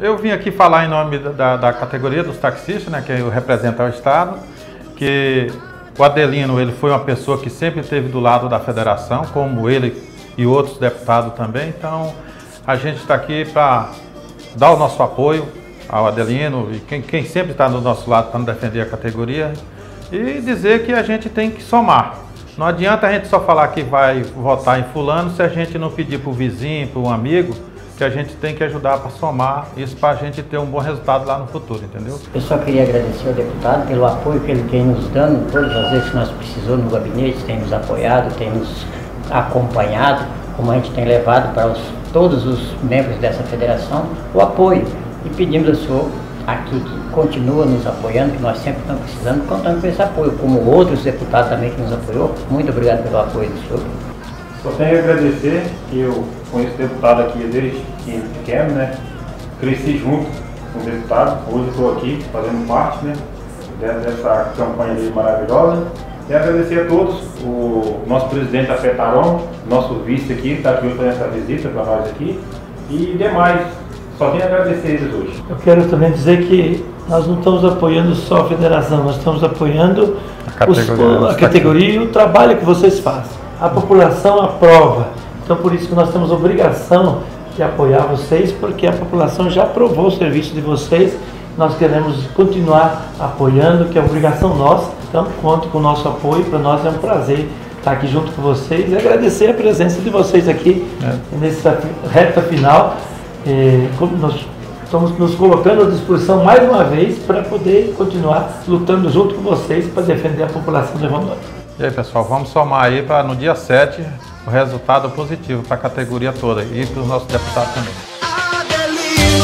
Eu vim aqui falar em nome da, da categoria dos taxistas, né, que eu represento o Estado, que o Adelino ele foi uma pessoa que sempre esteve do lado da federação, como ele e outros deputados também. Então, a gente está aqui para dar o nosso apoio ao Adelino e quem, quem sempre está do nosso lado para defender a categoria e dizer que a gente tem que somar. Não adianta a gente só falar que vai votar em fulano se a gente não pedir para o vizinho, para um amigo, que a gente tem que ajudar para somar isso para a gente ter um bom resultado lá no futuro, entendeu? Eu só queria agradecer ao deputado pelo apoio que ele tem nos dando, todas as vezes que nós precisamos no gabinete, tem nos apoiado, tem nos acompanhado, como a gente tem levado para os, todos os membros dessa federação, o apoio. E pedimos ao senhor aqui que continua nos apoiando, que nós sempre estamos precisando, contando com esse apoio, como outros deputados também que nos apoiou. Muito obrigado pelo apoio do senhor. Só tenho que agradecer que eu conheço o deputado aqui desde pequeno, né? Cresci junto com o deputado, hoje estou aqui fazendo parte né, dessa campanha maravilhosa. E agradecer a todos, o nosso presidente da FETARON, nosso vice aqui, está aqui hoje fazendo essa visita para nós aqui, e demais. Só tenho a agradecer eles hoje. Eu quero também dizer que nós não estamos apoiando só a federação, nós estamos apoiando a categoria, os, a categoria e o trabalho que vocês fazem a população aprova. Então, por isso que nós temos obrigação de apoiar vocês, porque a população já aprovou o serviço de vocês. Nós queremos continuar apoiando, que é obrigação nossa. Então, conte com o nosso apoio. Para nós é um prazer estar aqui junto com vocês e agradecer a presença de vocês aqui é. nessa reta final. É, nós estamos nos colocando à disposição mais uma vez para poder continuar lutando junto com vocês para defender a população de Rondônia. E aí pessoal, vamos somar aí para no dia 7 o resultado positivo para a categoria toda e para os nossos deputados também. Adelino,